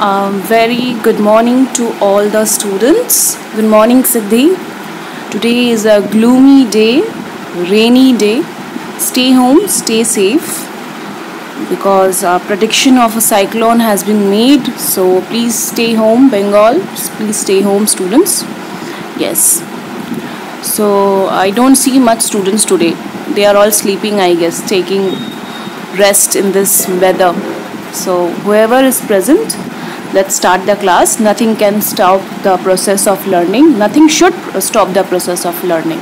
Um, very good morning to all the students. Good morning, Siddhi. Today is a gloomy day, rainy day. Stay home, stay safe because a prediction of a cyclone has been made. So please stay home, Bengal. Please stay home, students. Yes. So I don't see much students today. They are all sleeping, I guess, taking rest in this weather. So whoever is present, let's start the class. Nothing can stop the process of learning. Nothing should stop the process of learning.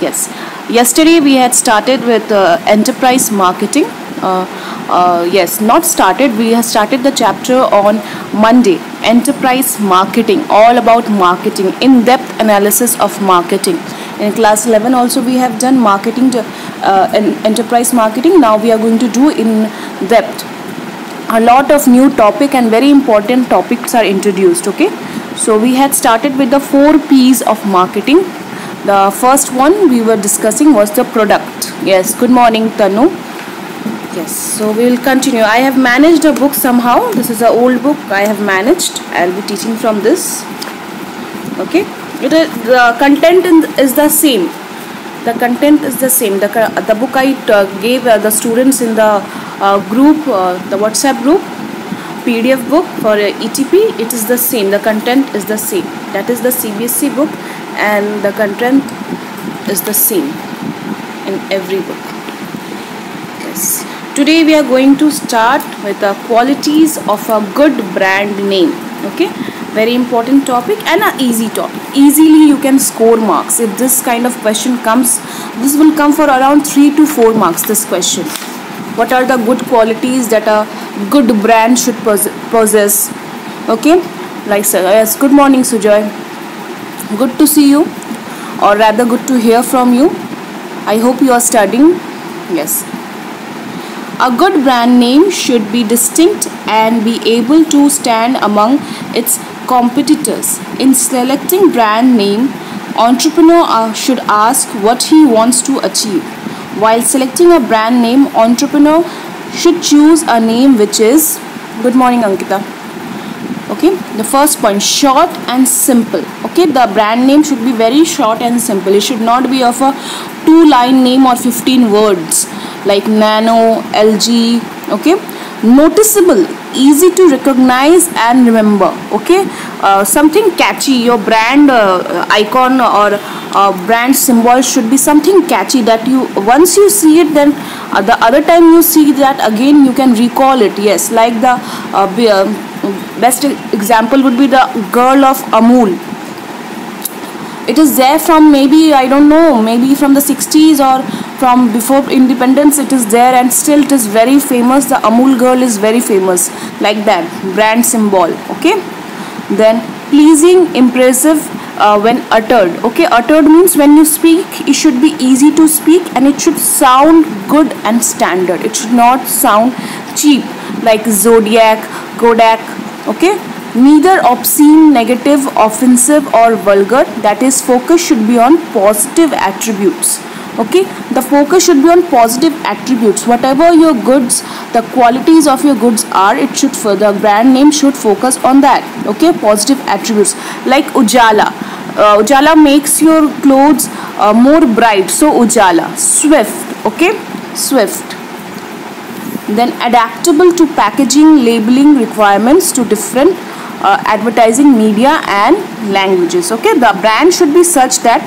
Yes. Yesterday we had started with uh, enterprise marketing. Uh, uh, yes, not started. We have started the chapter on Monday. Enterprise marketing, all about marketing, in-depth analysis of marketing. In class 11 also we have done marketing to uh, enterprise marketing. Now we are going to do in depth a lot of new topic and very important topics are introduced okay? So we had started with the four p's of marketing. The first one we were discussing was the product. Yes. Good morning tanu. Yes. So we will continue. I have managed a book somehow. This is an old book i have managed. I'll be teaching from this. Okay? It is the content is the same. The content is the same. The, the book i uh, gave uh, the students in the group uh, the whatsapp group pdf book for uh, etp it is the same the content is the same. That is the cbsc book and the content is the same in every book. Yes. Today we are going to start with the qualities of a good brand name okay? Very important topic and an easy topic. Easily you can score marks. If this kind of question comes this will come for around 3 to 4 marks this question what are the good qualities that a good brand should possess? Okay? Like sir yes good morning sujoy. Good to see you or rather good to hear from you. I hope you are studying. Yes. A good brand name should be distinct and be able to stand among its competitors. In selecting brand name entrepreneur uh, should ask what he wants to achieve while selecting a brand name, entrepreneur should choose a name which is good morning Ankita. Okay, the first point short and simple. Okay, the brand name should be very short and simple. It should not be of a two line name or 15 words like nano, LG. Okay, noticeable easy to recognize and remember okay uh, something catchy your brand uh, icon or uh, brand symbol should be something catchy that you once you see it then uh, the other time you see that again you can recall it yes. Like the uh, best example would be the girl of amul. It is there from maybe i don't know maybe from the 60s or from before independence it is there and still it is very famous. The amul girl is very famous like that brand symbol okay then pleasing impressive uh, when uttered. Okay uttered means when you speak it should be easy to speak and it should sound good and standard. It should not sound cheap like zodiac kodak okay? Neither obscene negative offensive or vulgar that is focus should be on positive attributes okay? The focus should be on positive attributes. Whatever your goods the qualities of your goods are it should for the brand name should focus on that. Okay? Positive attributes. Like ujala. Uh, ujala makes your clothes uh, more bright. So ujala. Swift. Okay? Swift. Then adaptable to packaging labeling requirements to different uh, advertising media and languages. Okay? The brand should be such that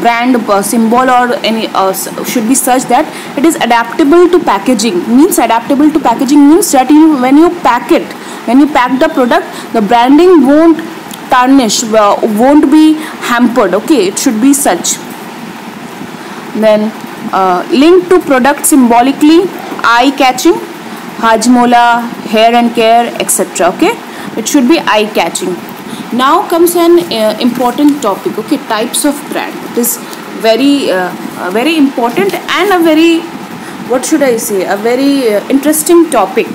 brand symbol or any uh, should be such that it is adaptable to packaging. Means adaptable to packaging means that you when you pack it when you pack the product the branding won't tarnish uh, won't be hampered. Okay it should be such. Then uh, link to product symbolically eye catching hajmola hair and care etc okay it should be eye catching now comes an uh, important topic okay types of brand. It is very uh, uh, very important and a very what should i say a very uh, interesting topic.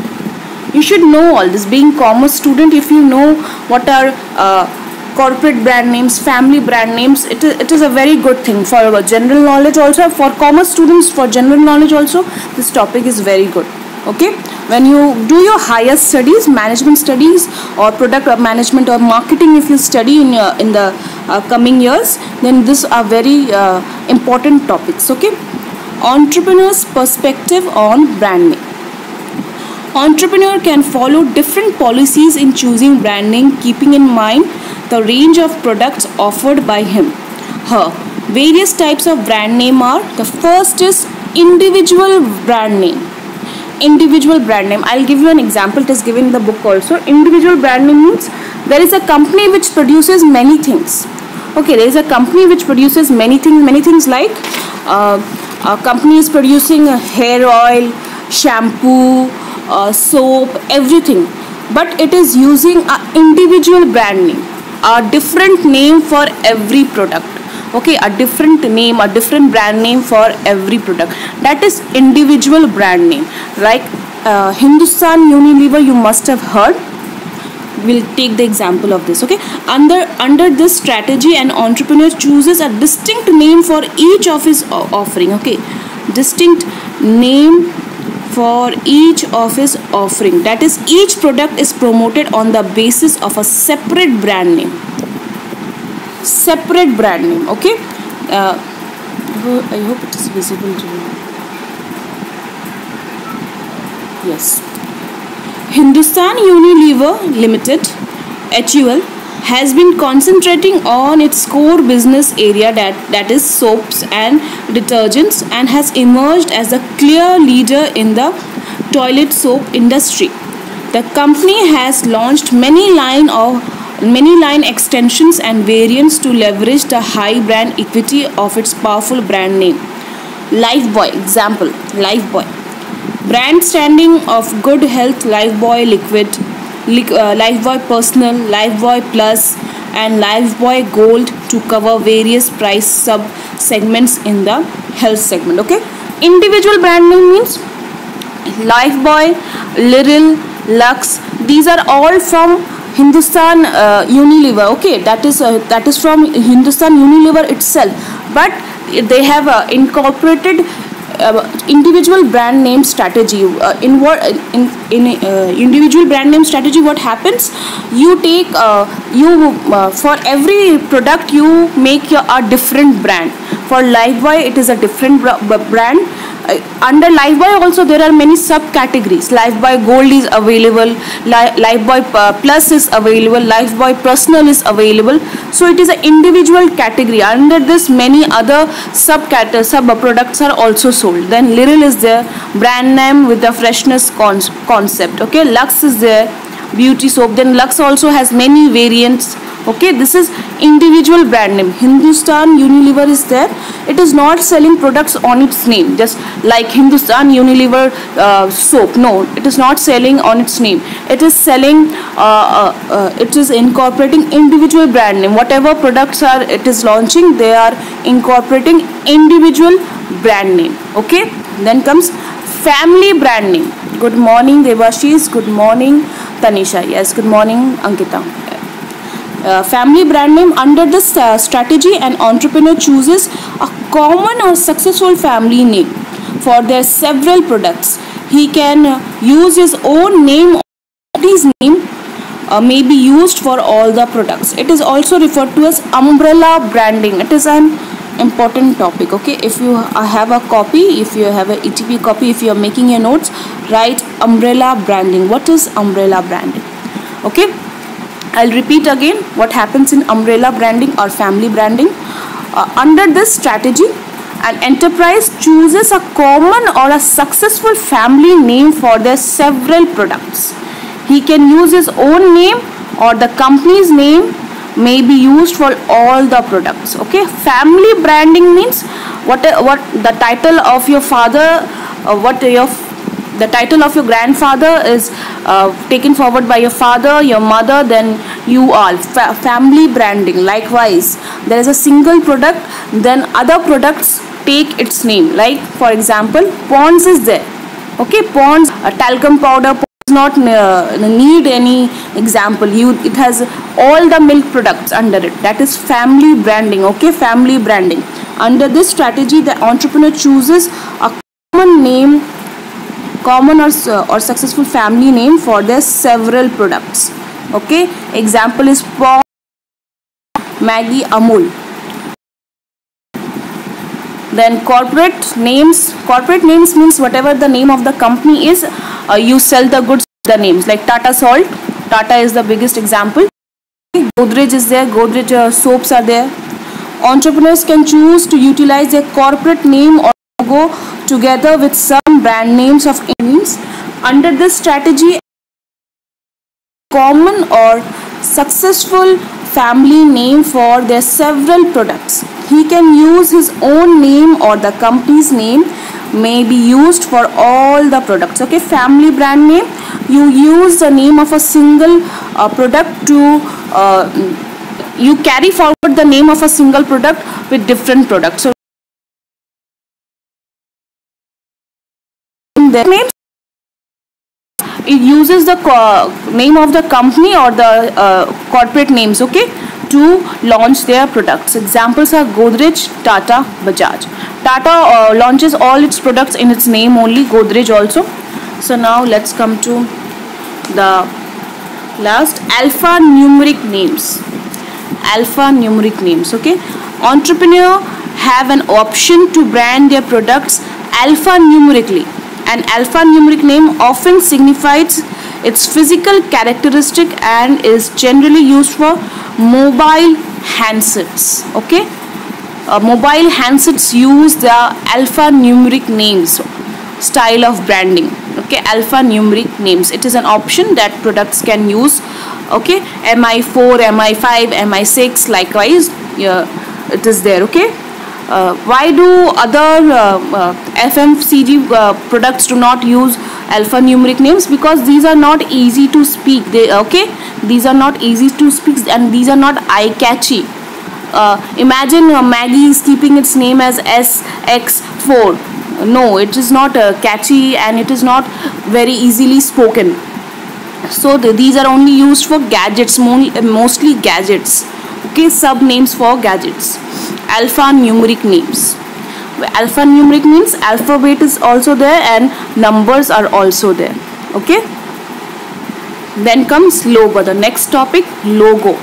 You should know all this. Being commerce student if you know what are uh, corporate brand names family brand names it is, it is a very good thing for general knowledge also. For commerce students for general knowledge also this topic is very good okay? When you do your higher studies management studies or product management or marketing if you study in your, in the uh, coming years then these are very uh, important topics okay? Entrepreneur's perspective on branding. Entrepreneur can follow different policies in choosing branding keeping in mind the range of products offered by him her. Various types of brand name are the first is individual brand name individual brand name. I'll give you an example. It is given in the book also. Individual brand name means there is a company which produces many things. Okay there is a company which produces many things many things like uh, a company is producing hair oil shampoo uh, soap everything. But it is using a individual brand name a different name for every product okay a different name a different brand name for every product. That is individual brand name. Like uh, hindustan unilever you must have heard. We'll take the example of this okay? Under under this strategy an entrepreneur chooses a distinct name for each of his offering okay? Distinct name for each of his offering. That is each product is promoted on the basis of a separate brand name separate brand name okay? Uh, I hope it is visible to you. Yes. Hindustan Unilever Limited HUL has been concentrating on its core business area that, that is soaps and detergents and has emerged as a clear leader in the toilet soap industry. The company has launched many line of many line extensions and variants to leverage the high brand equity of its powerful brand name. Lifebuoy example Lifebuoy brand standing of good health Lifebuoy liquid uh, Lifebuoy Personal, Lifebuoy Plus and Lifebuoy Gold to cover various price sub segments in the health segment. Okay, individual brand name means Lifebuoy, Liril, Lux. These are all from Hindustan uh, Unilever. Okay, that is uh, that is from Hindustan Unilever itself, but they have uh, incorporated uh, individual brand name strategy. Uh, in what in in uh, individual brand name strategy what happens? You take you for every product you make your, a different brand. For Lifebuoy it is a different brand Uh, under Lifebuoy also there are many subcategories. Lifebuoy Gold is available Lifebuoy uh, Plus is available Lifebuoy Personal is available. So it is an individual category. Under this many other sub sub products are also sold. Then Liril is there brand name with the freshness con concept okay? Lux is there beauty soap. Then Lux also has many variants okay this is individual brand name. Hindustan unilever is there. It is not selling products on its name. Just like hindustan unilever uh, soap. No it is not selling on its name. It is selling uh, uh, uh, it is incorporating individual brand name. Whatever products are it is launching they are incorporating individual brand name. Okay then comes family brand name. Good morning devashis good morning tanisha. Yes good morning ankita uh, family brand name under this uh, strategy an entrepreneur chooses a common or successful family name for their several products. He can uh, use his own name his name uh, may be used for all the products. It is also referred to as umbrella branding. It is an important topic okay? If you have a copy if you have a etp copy if you are making your notes write umbrella branding. What is umbrella branding? Okay I'll repeat again what happens in umbrella branding or family branding. Uh, under this strategy, an enterprise chooses a common or a successful family name for their several products. He can use his own name or the company's name may be used for all the products okay family branding means what what the title of your father uh, what your the title of your grandfather is uh, taken forward by your father your mother then you all. Fa family branding likewise. There is a single product then other products take its name. Like for example Pond's is there. Okay Pond's uh, talcum powder does not uh, need any example. You it has all the milk products under it. That is family branding okay family branding. Under this strategy the entrepreneur chooses a common name common or, or successful family name for their several products. Okay? Example is Paul Maggi, Amul. Then corporate names. Corporate names means whatever the name of the company is uh, you sell the goods the names. Like Tata Salt. Tata is the biggest example. Godrej is there. Godrej uh, soaps are there. Entrepreneurs can choose to utilize their corporate name or logo together with some brand names of names under this strategy common or successful family name for their several products. He can use his own name or the company's name may be used for all the products. Okay family brand name. You use the name of a single uh, product to uh, you carry forward the name of a single product with different products. So their names it uses the name of the company or the uh, corporate names okay to launch their products. Examples are Godrej, Tata, Bajaj. Tata uh, launches all its products in its name only, Godrej also. So now let's come to the last alphanumeric names. Alphanumeric names, okay. Entrepreneur have an option to brand their products alphanumerically. An alphanumeric name often signifies its physical characteristic and is generally used for mobile handsets okay? Uh, mobile handsets use the alphanumeric names style of branding okay? Alphanumeric names. It is an option that products can use okay? Mi4 mi5 mi6 likewise yeah, it is there okay why do other uh, uh FMCG uh, products do not use alphanumeric names? Because these are not easy to speak. They okay? These are not easy to speak and these are not eye catchy uh, imagine uh, Maggi is keeping its name as SX4 no it is not uh, catchy and it is not very easily spoken. So the, these are only used for gadgets mostly gadgets. Okay sub names for gadgets alphanumeric names. Alphanumeric means alphabet is also there and numbers are also there. Okay? Then comes logo. The next topic logo.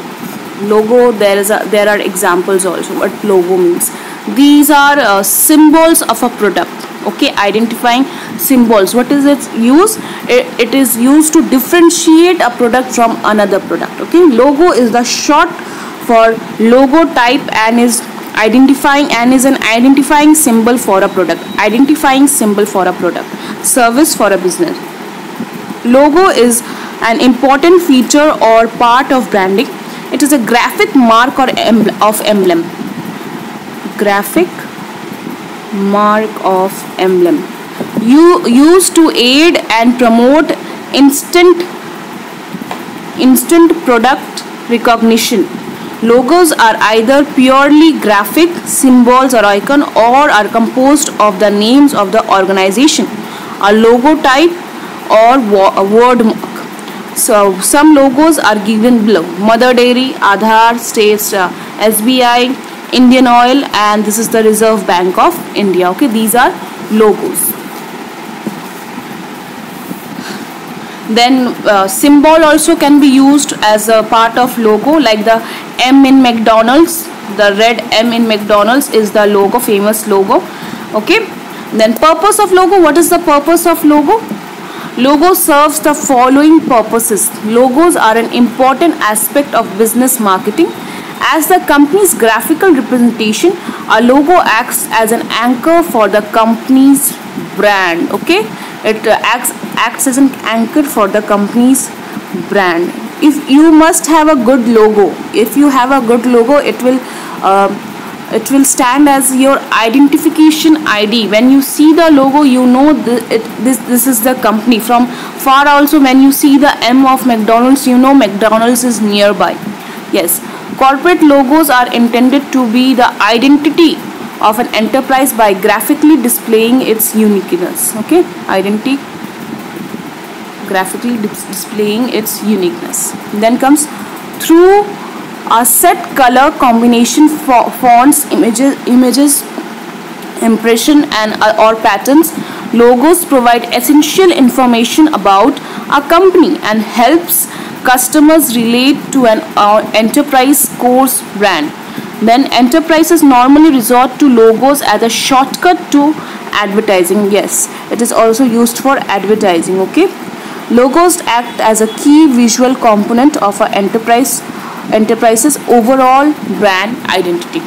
Logo there is a there are examples also what logo means. These are uh, symbols of a product. Okay? Identifying symbols. What is its use? It, it is used to differentiate a product from another product. Okay? Logo is the short for logo type and is identifying and is an identifying symbol for a product. Identifying symbol for a product. Service for a business. Logo is an important feature or part of branding. It is a graphic mark or of emblem. Graphic mark of emblem. You used to aid and promote instant instant product recognition Logos are either purely graphic symbols or icon or are composed of the names of the organization, a logo type or a word mark. So some logos are given below. Mother Dairy, Aadhaar, States, uh, SBI, Indian Oil and this is the Reserve Bank of India. Okay, these are logos. Then uh, symbol also can be used as a part of logo like the M in McDonald's. The red M in McDonald's is the logo famous logo. Okay? Then purpose of logo. What is the purpose of logo? Logo serves the following purposes. Logos are an important aspect of business marketing. As the company's graphical representation a logo acts as an anchor for the company's brand. Okay? It acts acts as an anchor for the company's brand. If you must have a good logo if you have a good logo it will uh, it will stand as your identification id when you see the logo you know it, this this is the company. From far also when you see the m of mcdonald's you know mcdonald's is nearby. Yes corporate logos are intended to be the identity of an enterprise by graphically displaying its uniqueness. Okay identity graphically displaying its uniqueness. Then comes through a set color combination for fonts, images, images, impression and uh, or patterns. logos provide essential information about a company and helps customers relate to an uh, enterprise course brand then enterprises normally resort to logos as a shortcut to advertising yes it is also used for advertising okay logos act as a key visual component of an enterprise enterprise's overall brand identity.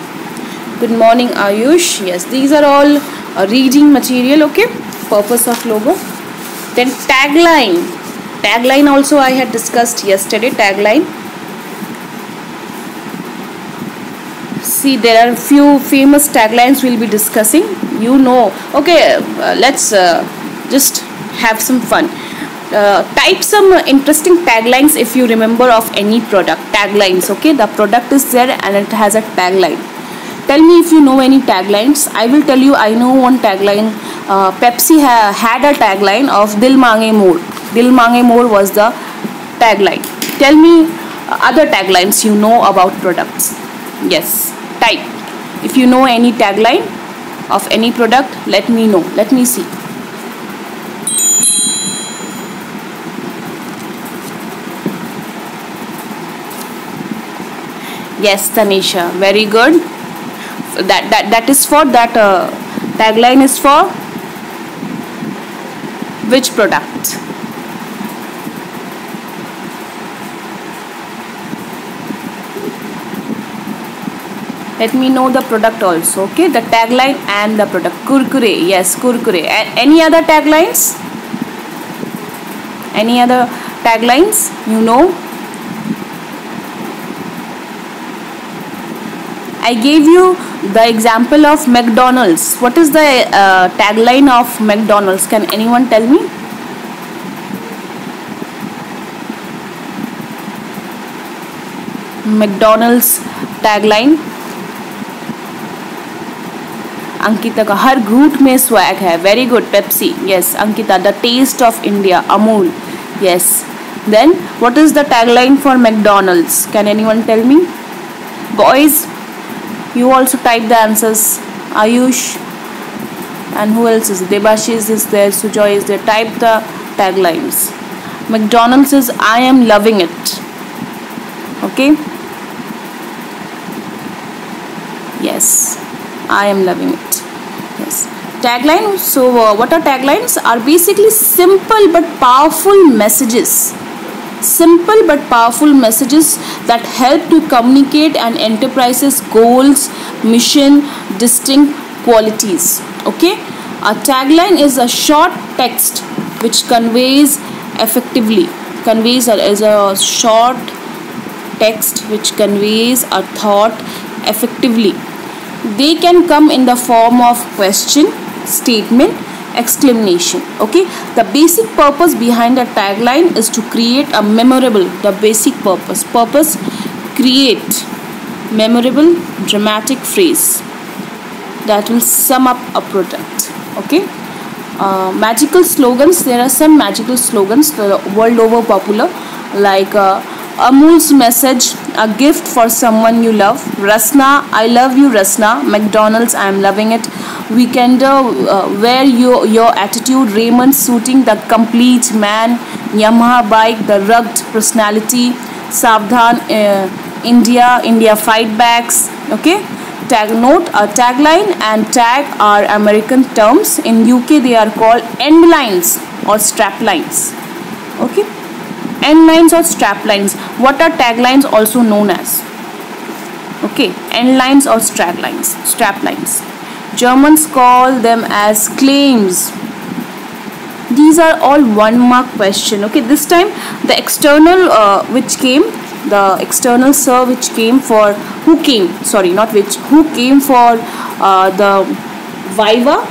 Good morning ayush. Yes these are all uh, reading material okay? Purpose of logo. Then tagline. Tagline also i had discussed yesterday tagline. See there are few famous taglines we'll be discussing. You know. Okay uh, let's uh, just have some fun uh, type some interesting taglines if you remember of any product taglines okay? The product is there and it has a tagline. Tell me if you know any taglines. I will tell you i know one tagline. Uh, pepsi ha had a tagline of dil mange more. Dil mange more was the tagline. Tell me other taglines you know about products. Yes. Type. If you know any tagline of any product let me know. Let me see yes tanisha. Very good. That that that is for that uh, tagline is for which product? Let me know the product also okay? The tagline and the product. Kurkure. Yes kurkure. And any other taglines? Any other taglines? You know I gave you the example of McDonald's. What is the uh, tagline of McDonald's? Can anyone tell me? McDonald's tagline. Ankita ka har ghoont mein swag hai. Very good. Pepsi. Yes. Ankita, the taste of India. Amul. Yes. Then, what is the tagline for McDonald's? Can anyone tell me? Boys, you also type the answers. Ayush. And who else is debashish is there. Sujoy is there. Type the taglines. Mcdonald's is i am loving it. Okay? Yes. I am loving it. Yes. Tagline so uh, what are taglines? Are basically simple but powerful messages simple but powerful messages that help to communicate an enterprise's goals mission distinct qualities. Okay? A tagline is a short text which conveys effectively conveys a, is a short text which conveys a thought effectively. They can come in the form of question statement exclamation okay? The basic purpose behind a tagline is to create a memorable the basic purpose purpose create memorable dramatic phrase that will sum up a product okay? Uh, magical slogans there are some magical slogans world over popular like uh, Amul's message, a gift for someone you love. Rasna, I love you, Rasna. McDonald's, I am loving it. Weekender, uh, wear your, your attitude. Raymond, suiting the complete man. Yamaha bike, the rugged personality. Savdhan, uh, India, India fight backs. Okay. Tag note, a tagline and tag are American terms. In UK, they are called end lines or strap lines. Okay end lines or strap lines. What are taglines also known as? Okay end lines or strap lines strap lines. Germans call them as claims. These are all one mark question. Okay this time the external uh, which came the external sir which came for who came sorry not which who came for uh, the viva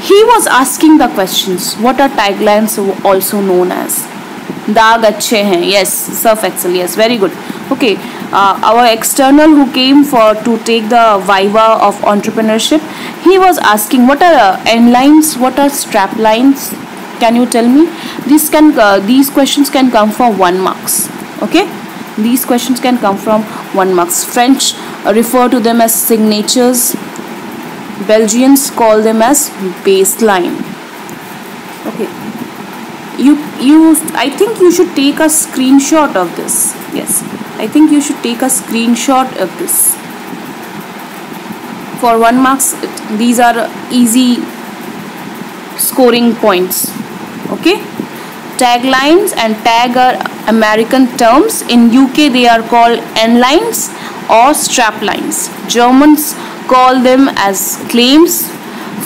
he was asking the questions. What are taglines also known as दाग अच्छे हैं yes surf excel yes very good okay uh, our external who came for to take the viva of entrepreneurship he was asking what are uh, end lines what are strap lines can you tell me these can uh, these questions can come from one marks okay these questions can come from one marks french uh, refer to them as signatures belgians call them as baseline okay You you i think you should take a screenshot of this. Yes. I think you should take a screenshot of this. For one marks these are easy scoring points. Okay? Taglines and tag are american terms. In uk they are called end lines or strap lines. Germans call them as claims.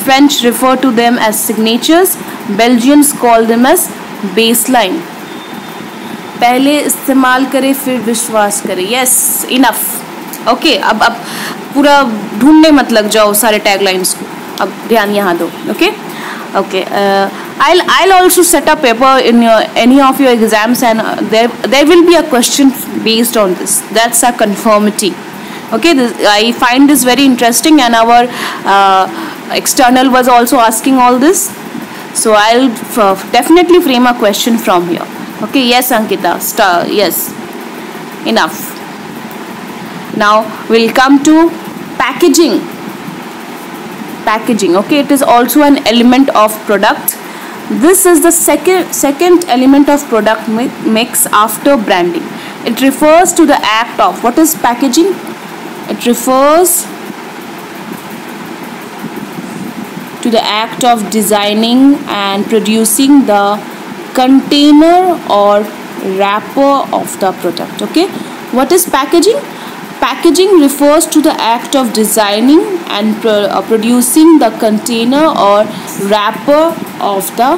French refer to them as signatures. Belgians call them as base line पहले इस्तेमाल करें, फिर विश्वास करें। Yes enough okay अब अब पूरा ढूँढने मत लग जाओ सारे टैगलाइंस को। अब ध्यान यहाँ दो okay okay I I also setup paper in your any of your exams and there will be a question based on this that's a conformity okay I find this very interesting and our external was also asking all this so i'll definitely frame a question from here. Okay yes ankita. Star yes. Enough. Now we'll come to packaging. Packaging okay? It is also an element of product. This is the second second element of product mix after branding. It refers to the act of what is packaging? It refers to the act of designing and producing the container or wrapper of the product okay what is packaging Packaging refers to the act of designing and pro uh, producing the container or wrapper of the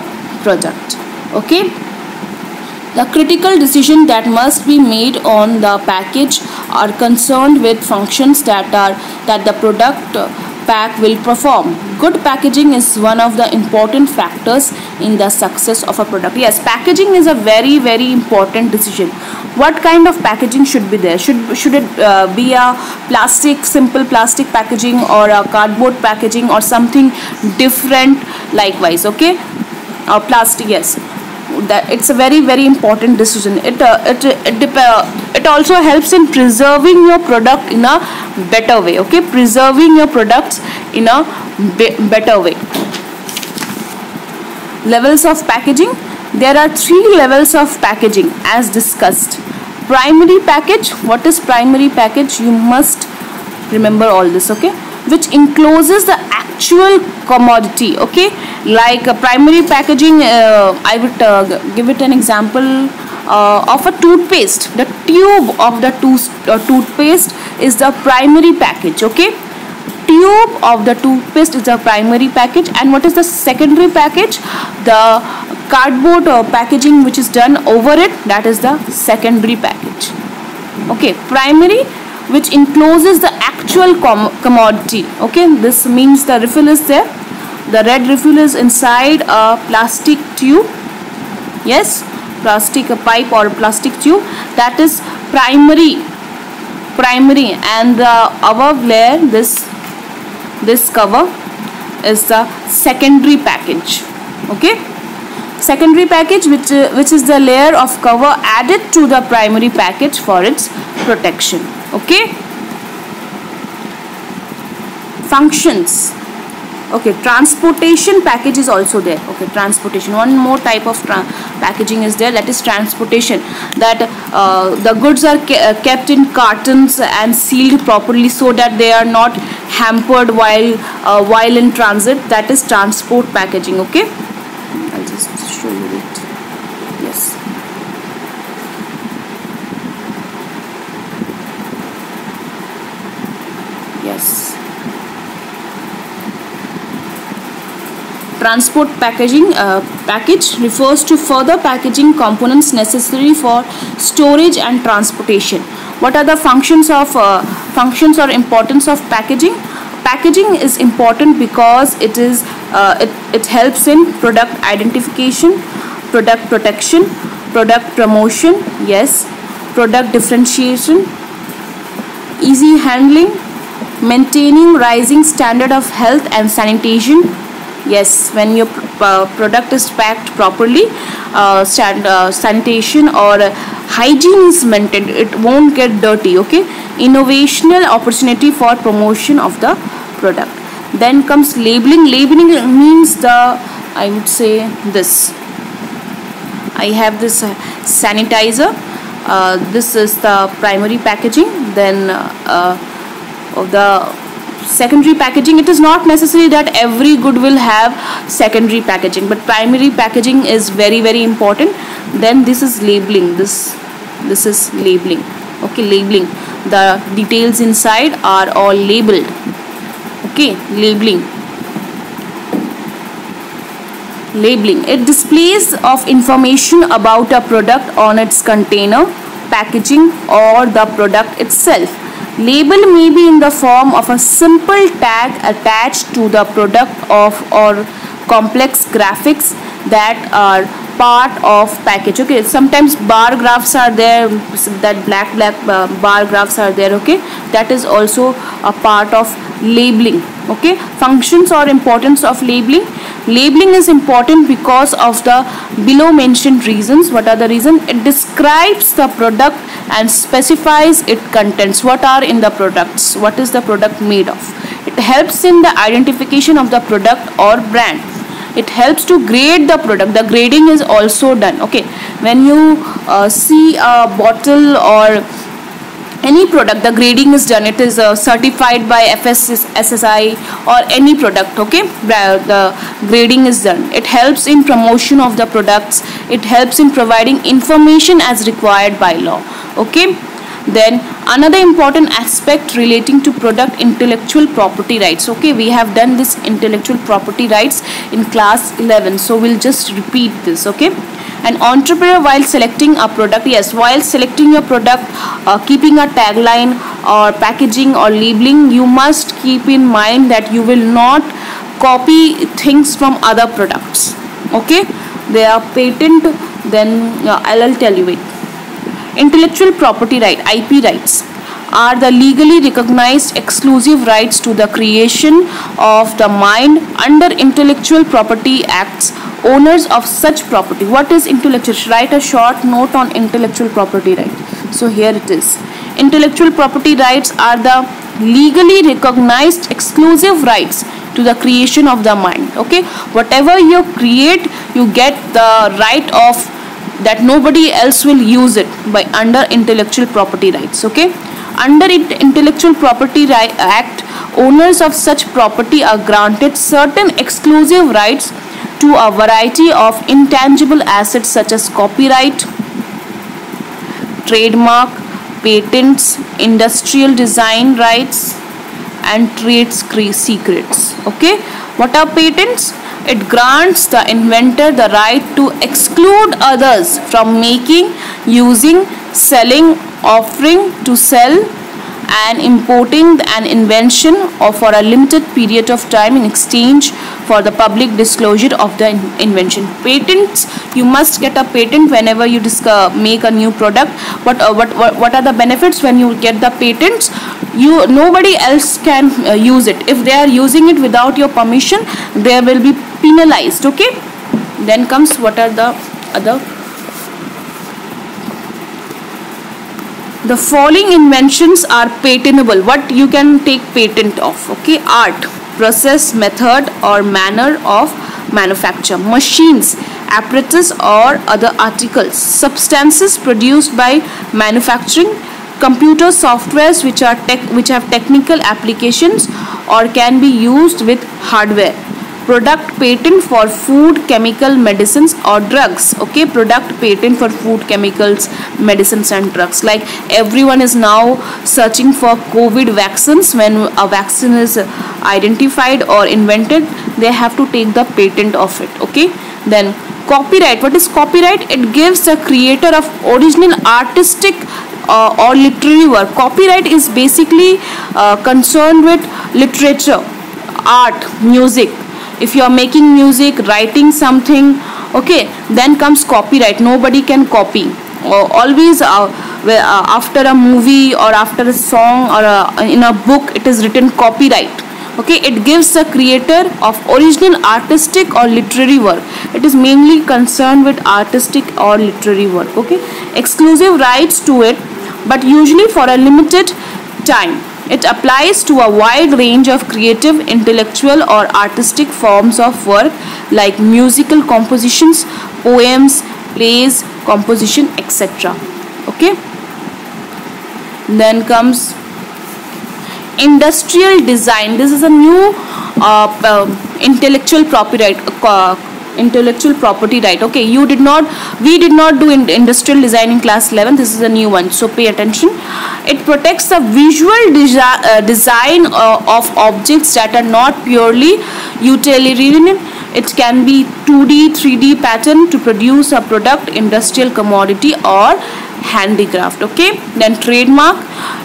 product. Okay. The critical decision that must be made on the package are concerned with functions that are that the product pack will perform. Good packaging is one of the important factors in the success of a product. Yes, packaging is a very very important decision. What kind of packaging should be there? Should should it uh, be a plastic simple plastic packaging or a cardboard packaging or something different likewise, okay? Or plastic, yes that it's a very very important decision. It uh, it it, uh, it also helps in preserving your product in a better way okay? Preserving your products in a be better way. Levels of packaging. There are three levels of packaging as discussed. Primary package. What is primary package? You must remember all this okay which encloses the actual commodity okay? Like uh, primary packaging uh, i would uh, give it an example uh, of a toothpaste. The tube of the tooth uh, toothpaste is the primary package okay? Tube of the toothpaste is the primary package and what is the secondary package? The cardboard uh, packaging which is done over it that is the secondary package. Okay primary which encloses the actual com commodity okay? This means the refill is there. The red refill is inside a plastic tube yes? Plastic pipe or plastic tube. That is primary primary and the above layer this this cover is the secondary package okay? Secondary package which uh, which is the layer of cover added to the primary package for its protection okay? Functions. Okay transportation package is also there. Okay transportation. One more type of packaging is there that is transportation. That uh, the goods are ke uh, kept in cartons and sealed properly so that they are not hampered while uh, while in transit. That is transport packaging okay i'll just show you it yes yes transport packaging uh, package refers to further packaging components necessary for storage and transportation. What are the functions of uh, functions or importance of packaging? Packaging is important because it is uh, it, it helps in product identification product protection product promotion yes product differentiation easy handling maintaining rising standard of health and sanitation yes when your uh, product is packed properly uh, stand, uh, sanitation or hygiene is maintained it won't get dirty okay? Innovational opportunity for promotion of the product. Then comes labeling. Labeling means the I would say this. I have this uh, sanitizer. Uh, this is the primary packaging. Then uh, of the secondary packaging it is not necessary that every good will have secondary packaging but primary packaging is very very important. Then this is labeling. This this is labeling. Okay labeling. The details inside are all labeled. Okay labeling. Labeling. It displays of information about a product on its container packaging or the product itself label may be in the form of a simple tag attached to the product of or complex graphics that are part of package okay? Sometimes bar graphs are there that black black uh, bar graphs are there okay? That is also a part of labeling okay? Functions or importance of labeling. Labeling is important because of the below mentioned reasons. What are the reasons? It describes the product and specifies its contents. What are in the products? What is the product made of? It helps in the identification of the product or brand it helps to grade the product. The grading is also done okay? When you uh, see a bottle or any product the grading is done. It is uh, certified by FSSAI or any product okay? The grading is done. It helps in promotion of the products. It helps in providing information as required by law okay then another important aspect relating to product intellectual property rights. Okay we have done this intellectual property rights in class 11 so we'll just repeat this okay? An entrepreneur while selecting a product yes while selecting your product uh, keeping a tagline or packaging or labeling you must keep in mind that you will not copy things from other products okay? They are patent then uh, I'll, tell you it Intellectual property right, IP rights, are the legally recognized exclusive rights to the creation of the mind under intellectual property acts owners of such property. What is intellectual? Write a short note on intellectual property right? So here it is. Intellectual property rights are the legally recognized exclusive rights to the creation of the mind okay? Whatever you create you get the right of that nobody else will use it by under intellectual property rights okay? Under intellectual property right act owners of such property are granted certain exclusive rights to a variety of intangible assets such as copyright trademark patents industrial design rights and trade secrets okay? What are patents it grants the inventor the right to exclude others from making, using, selling, offering to sell and importing an invention or for a limited period of time in exchange for the public disclosure of the invention. Patents you must get a patent whenever you make a new product. What, uh, what what what are the benefits when you get the patents? You nobody else can uh, use it. If they are using it without your permission they will be penalized okay? Then comes what are the other the following inventions are patentable what you can take patent of okay? Art process method or manner of manufacture. Machines apparatus or other articles. Substances produced by manufacturing. Computer softwares which are tech which have technical applications or can be used with hardware product patent for food chemical medicines or drugs. Okay product patent for food chemicals medicines and drugs. Like everyone is now searching for covid vaccines. When a vaccine is identified or invented they have to take the patent of it. Okay then copyright. What is copyright? It gives the creator of original artistic uh, or literary work. Copyright is basically uh, concerned with literature art music if you are making music writing something okay then comes copyright. Nobody can copy. Uh, always uh, uh, after a movie or after a song or a, in a book it is written copyright. Okay it gives the creator of original artistic or literary work. It is mainly concerned with artistic or literary work. Okay exclusive rights to it but usually for a limited time it applies to a wide range of creative, intellectual, or artistic forms of work like musical compositions, poems, plays, composition, etc. Okay. Then comes industrial design. This is a new uh, uh, intellectual property uh, intellectual property right. Okay you did not we did not do in industrial design in class 11 this is a new one so pay attention. It protects the visual desi uh, design uh, of objects that are not purely utilitarian it. Can be 2d 3d pattern to produce a product industrial commodity or handicraft okay? Then trademark.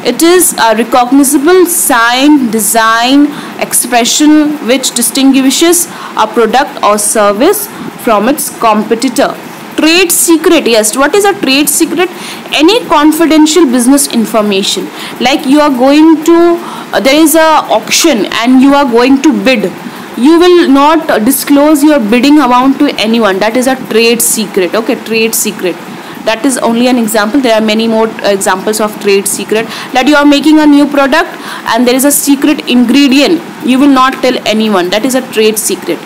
It is a recognizable sign design expression which distinguishes a product or service from its competitor. Trade secret yes. What is a trade secret? Any confidential business information. Like you are going to uh, there is a auction and you are going to bid. You will not disclose your bidding amount to anyone. That is a trade secret okay? Trade secret that is only an example. There are many more uh, examples of trade secret. That you are making a new product and there is a secret ingredient you will not tell anyone. That is a trade secret.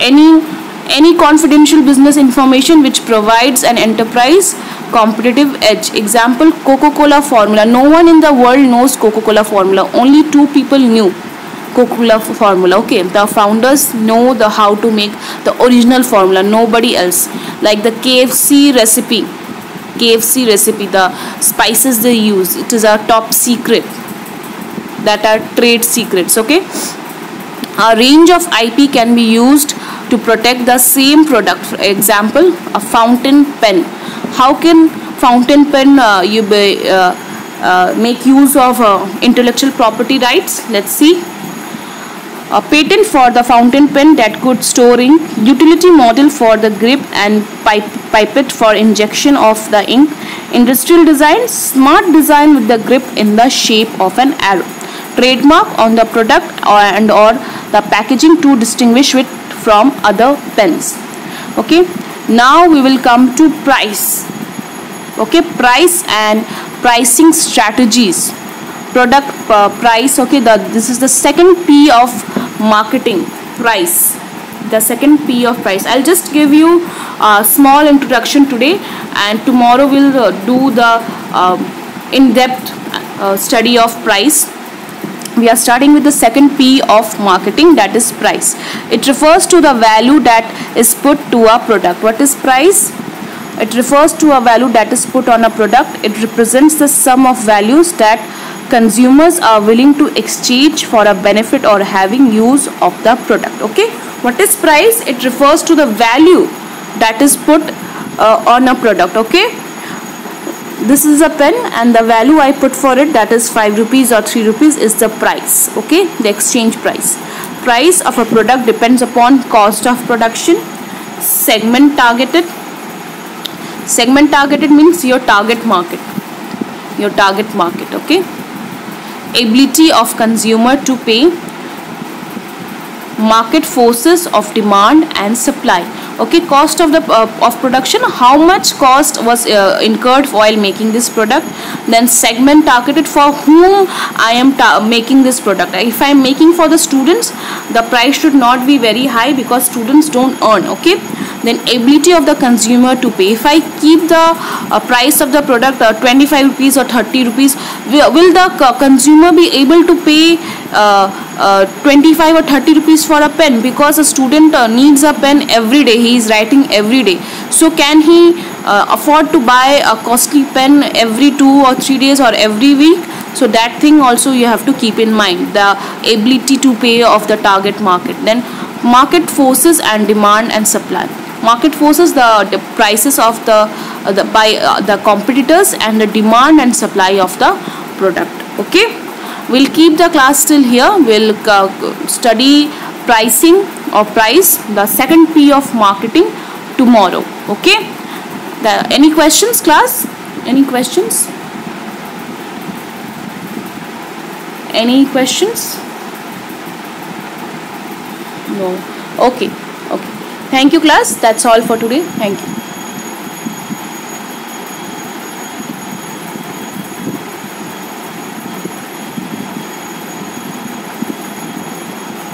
Any any confidential business information which provides an enterprise competitive edge. Example coca-cola formula. No one in the world knows coca-cola formula. Only two people knew coca-cola formula. Okay the founders know the how to make the original formula. Nobody else. Like the kfc recipe KFC recipe, the spices they use, it is a top secret that are trade secrets. Okay, a range of IP can be used to protect the same product. For example, a fountain pen. How can fountain pen uh, you be, uh, uh, make use of uh, intellectual property rights? Let's see a patent for the fountain pen that could store ink, utility model for the grip and pipe, pipette for injection of the ink, industrial design, smart design with the grip in the shape of an arrow, trademark on the product or, and or the packaging to distinguish it from other pens. Okay, now we will come to price. Okay, price and pricing strategies product uh, price okay the this is the second p of marketing price the second p of price i'll just give you a small introduction today and tomorrow we'll uh, do the uh, in-depth uh, study of price we are starting with the second P of marketing that is price. It refers to the value that is put to a product. What is price? It refers to a value that is put on a product. It represents the sum of values that consumers are willing to exchange for a benefit or having use of the product okay? What is price? It refers to the value that is put uh, on a product okay? This is a pen and the value I put for it that is 5 rupees or 3 rupees is the price okay? The exchange price. Price of a product depends upon cost of production segment targeted. Segment targeted means your target market your target market okay ability of consumer to pay market forces of demand and supply okay cost of the uh, of production how much cost was uh, incurred while making this product? Then segment targeted for whom i am making this product. If i am making for the students the price should not be very high because students don't earn okay? Then ability of the consumer to pay. If i keep the uh, price of the product uh, 25 rupees or 30 rupees will the consumer be able to pay uh, uh, 25 or 30 rupees for a pen because a student uh, needs a pen every day. He is writing every day. So can he uh, afford to buy a costly pen every two or three days or every week? So that thing also you have to keep in mind the ability to pay of the target market. Then market forces and demand and supply. Market forces the, the prices of the, uh, the by uh, the competitors and the demand and supply of the product. Okay we'll keep the class till here. We'll uh, study pricing or price the second p of marketing tomorrow. Okay? The, any questions class? Any questions? Any questions? No. Okay. Okay. Thank you class. That's all for today. Thank you